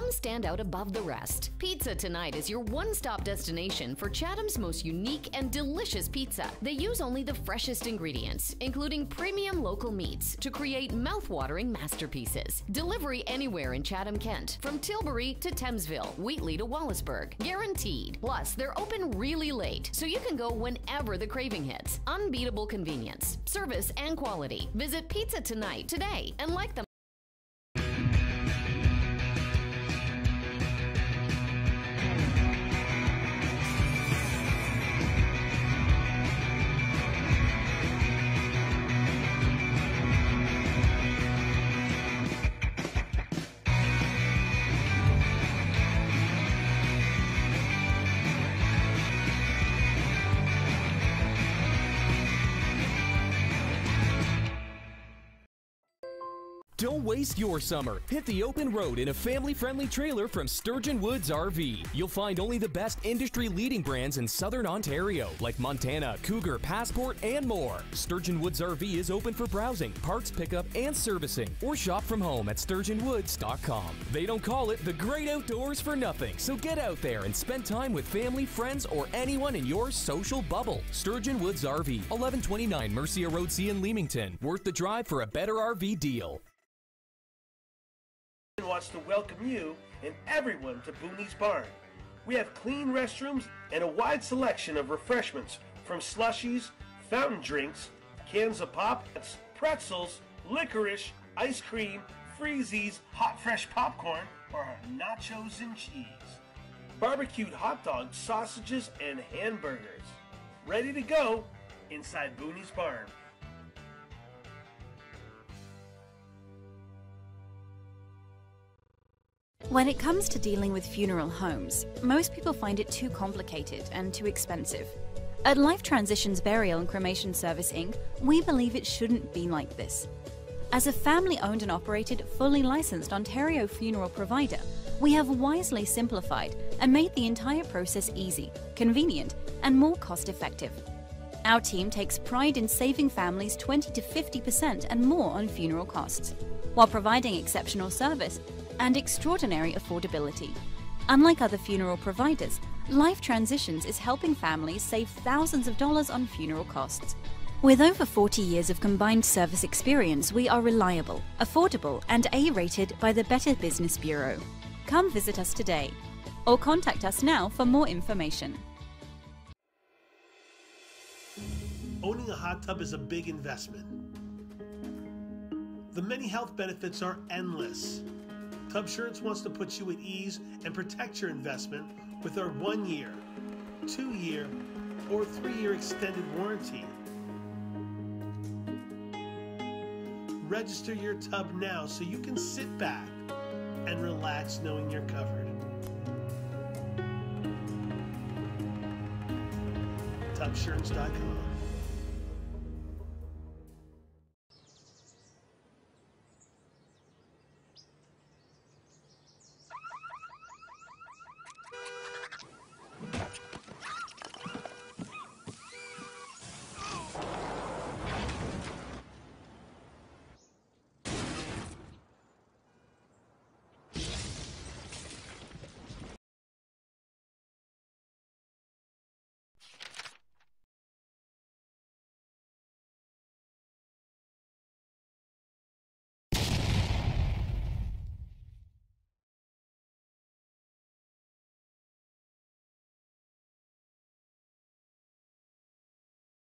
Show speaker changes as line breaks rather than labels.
some stand out above the rest. Pizza Tonight is your one stop destination for Chatham's most unique and delicious pizza. They use only the freshest ingredients, including premium local meats, to create mouth-watering masterpieces. Delivery anywhere in Chatham, Kent, from Tilbury to Thamesville, Wheatley to Wallaceburg. Guaranteed. Plus, they're open really late, so you can go whenever the craving hits. Unbeatable convenience, service, and quality. Visit Pizza Tonight today and like them.
Don't waste your summer. Hit the open road in a family friendly trailer from Sturgeon Woods RV. You'll find only the best industry leading brands in southern Ontario, like Montana, Cougar, Passport, and more. Sturgeon Woods RV is open for browsing, parts pickup, and servicing, or shop from home at sturgeonwoods.com. They don't call it the great outdoors for nothing, so get out there and spend time with family, friends, or anyone in your social bubble. Sturgeon Woods RV, 1129 Mersea Road C in Leamington. Worth the drive for a better RV deal
wants to welcome you and everyone to Booney's Barn. We have clean restrooms and a wide selection of refreshments from slushies, fountain drinks, cans of pop, pretzels, licorice, ice cream, freezies, hot fresh popcorn, or nachos and cheese. Barbecued hot dogs, sausages, and hamburgers. Ready to go inside Booney's Barn.
When it comes to dealing with funeral homes, most people find it too complicated and too expensive. At Life Transitions Burial and Cremation Service Inc., we believe it shouldn't be like this. As a family owned and operated, fully licensed Ontario funeral provider, we have wisely simplified and made the entire process easy, convenient, and more cost effective. Our team takes pride in saving families 20 to 50% and more on funeral costs, while providing exceptional service and extraordinary affordability. Unlike other funeral providers, Life Transitions is helping families save thousands of dollars on funeral costs. With over 40 years of combined service experience, we are reliable, affordable, and A rated by the Better Business Bureau. Come visit us today or contact us now for more information.
Owning a hot tub is a big investment. The many health benefits are endless. Tubsurance wants to put you at ease and protect your investment with our one year, two year, or three year extended warranty. Register your tub now so you can sit back and relax knowing you're covered. Tubsurance.com